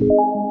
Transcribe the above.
you